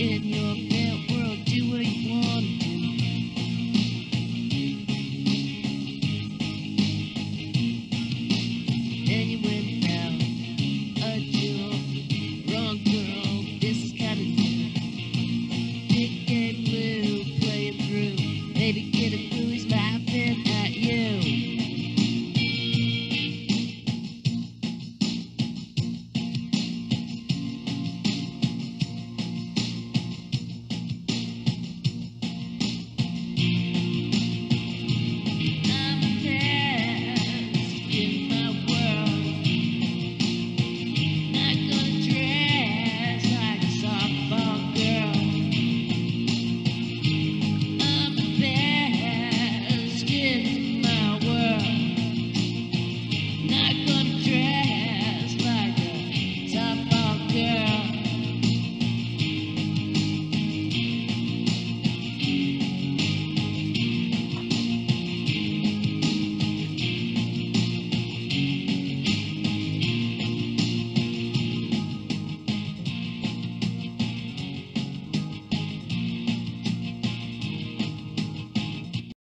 in your